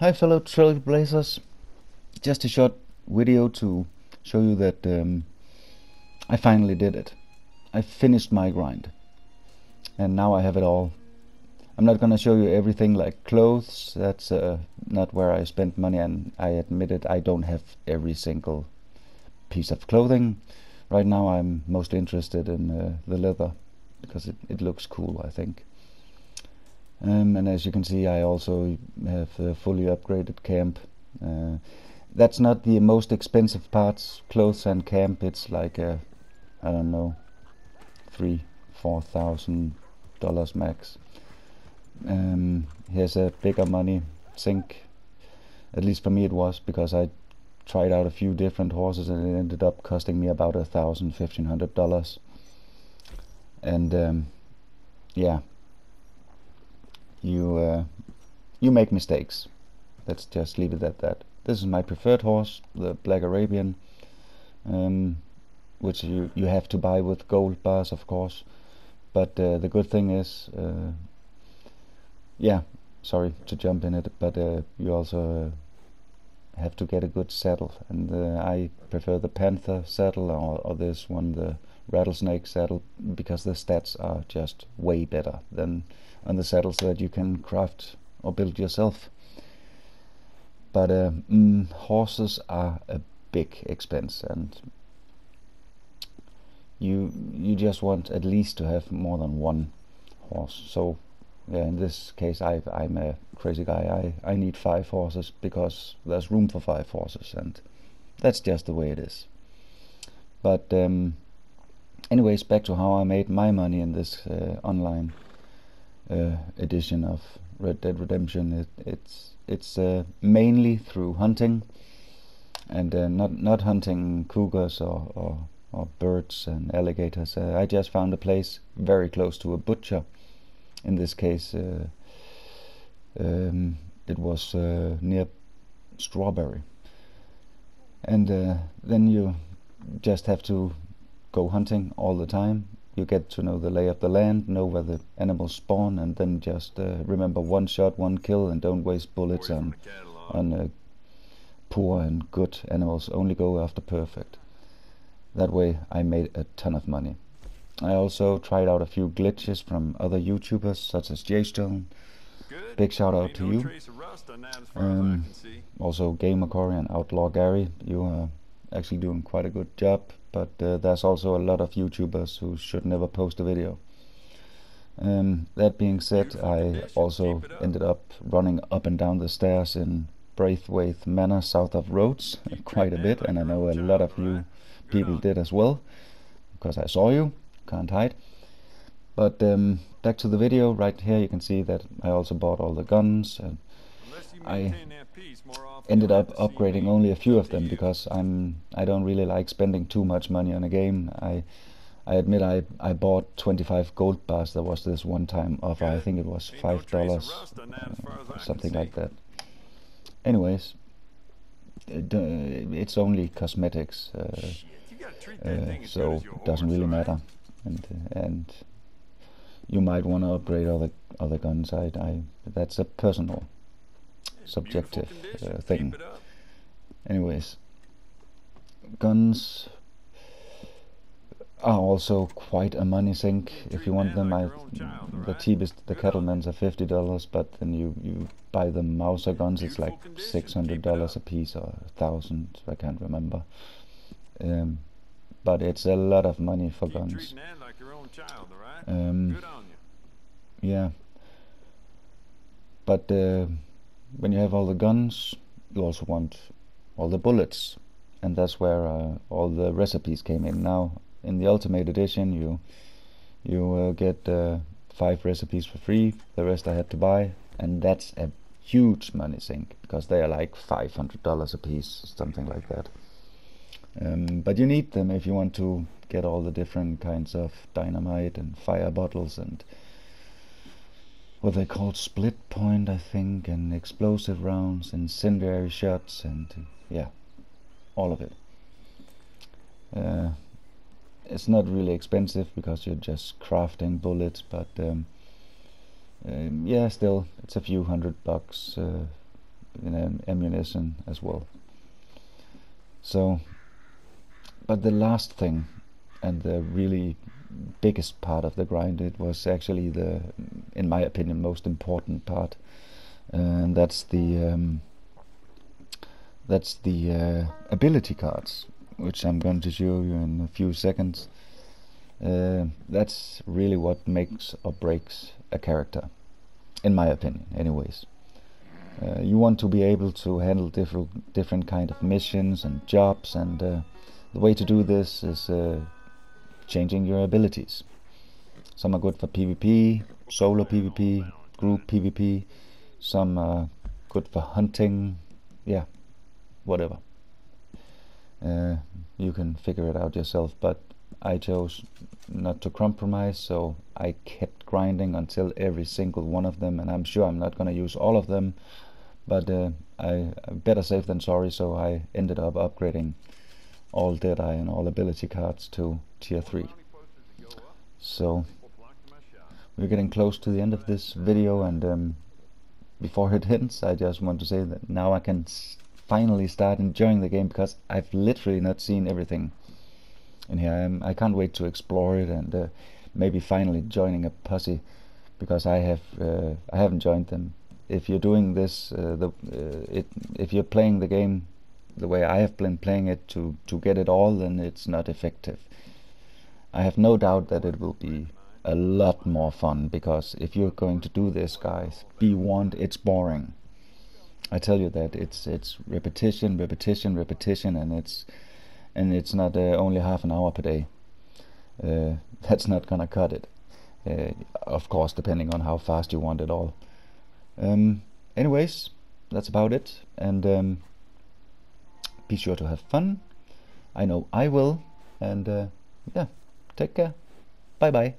Hi fellow trailblazers, just a short video to show you that um, I finally did it. I finished my grind and now I have it all. I'm not gonna show you everything like clothes, that's uh, not where I spent money and I admit it, I don't have every single piece of clothing. Right now I'm mostly interested in uh, the leather because it, it looks cool I think. Um, and as you can see I also have a fully upgraded camp. Uh, that's not the most expensive parts, clothes and camp, it's like a, I don't know, three, four thousand dollars max. Um, here's a bigger money sink, at least for me it was, because I tried out a few different horses and it ended up costing me about a thousand, fifteen hundred dollars. And um, yeah, you uh, you make mistakes. Let's just leave it at that. This is my preferred horse, the Black Arabian, um, which you you have to buy with gold bars, of course. But uh, the good thing is, uh, yeah, sorry to jump in it, but uh, you also uh, have to get a good saddle, and uh, I prefer the Panther saddle or, or this one, the rattlesnake saddle because the stats are just way better than on the saddles that you can craft or build yourself. But uh, mm, horses are a big expense, and you you just want at least to have more than one horse. So yeah, in this case, I I'm a crazy guy. I I need five horses because there's room for five horses, and that's just the way it is. But um, anyways, back to how I made my money in this uh, online uh, edition of Red Dead Redemption. It, it's it's uh, mainly through hunting, and uh, not not hunting cougars or, or, or birds and alligators. Uh, I just found a place very close to a butcher. In this case, uh, um, it was uh, near Strawberry, and then you just have to go hunting all the time you get to know the lay of the land, know where the animals spawn, and then just uh, remember one shot, one kill, and don't waste bullets on on uh, poor and good animals. Only go after perfect. That way, I made a ton of money. I also tried out a few glitches from other YouTubers, such as Jaystone. Big shout out to you. Um, also, Gamercore and Outlaw Gary. You are actually doing quite a good job but uh, there's also a lot of YouTubers who should never post a video. Um, that being said, I also ended up running up and down the stairs in Braithwaite Manor south of Rhodes quite a bit, and I know a lot of you people did as well, because I saw you, can't hide. But um, back to the video, right here you can see that I also bought all the guns, and I ended up upgrading only a few of them because I'm I don't really like spending too much money on a game. I I admit I I bought 25 gold bars. There was this one time offer. I think it was five dollars, uh, something like that. Anyways, uh, it's only cosmetics, uh, uh so it doesn't really matter. And and you might want to upgrade other other guns. I I that's a personal subjective uh, thing. Anyways, guns are also quite a money sink. If you want them, I, the cheapest, the Cattleman's are fifty dollars, but then you you buy the Mauser guns, it's like six hundred dollars a piece or a thousand. I can't remember. Um, but it's a lot of money for guns. Um, yeah. But uh, when you have all the guns, you also want all the bullets, and that's where uh, all the recipes came in. Now, in the Ultimate Edition, you you uh, get uh, five recipes for free. The rest I had to buy, and that's a huge money sink because they are like five hundred dollars a piece, something like that. Um, but you need them if you want to get all the different kinds of dynamite and fire bottles and what they called split point, I think, and explosive rounds, incendiary shots, and yeah, all of it. Uh, it's not really expensive because you're just crafting bullets, but um, um, yeah, still, it's a few hundred bucks uh, know, ammunition as well. So, but the last thing and the really biggest part of the grind. It was actually the in my opinion most important part. And that's the um, that's the uh, ability cards which I'm going to show you in a few seconds. Uh, that's really what makes or breaks a character in my opinion anyways. Uh, you want to be able to handle different different kind of missions and jobs and uh, the way to do this is uh, changing your abilities. Some are good for PvP, solo PvP, group PvP. Some are good for hunting. Yeah, whatever. Uh, you can figure it out yourself, but I chose not to compromise, so I kept grinding until every single one of them, and I'm sure I'm not going to use all of them, but uh, I better safe than sorry, so I ended up upgrading all Deadeye and all ability cards to tier 3. So we're getting close to the end of this video and um, before it ends I just want to say that now I can finally start enjoying the game because I've literally not seen everything in here. I'm, I can't wait to explore it and uh, maybe finally joining a posse because I have uh, I haven't joined them. If you're doing this, uh, the uh, it if you're playing the game the way I have been playing it to, to get it all, then it's not effective. I have no doubt that it will be a lot more fun because if you're going to do this, guys, be warned, it's boring. I tell you that it's it's repetition, repetition, repetition, and it's and it's not uh, only half an hour per day. Uh, that's not gonna cut it. Uh, of course, depending on how fast you want it all. Um, anyways, that's about it, and. Um, be sure to have fun. I know I will. And uh, yeah, take care. Bye bye.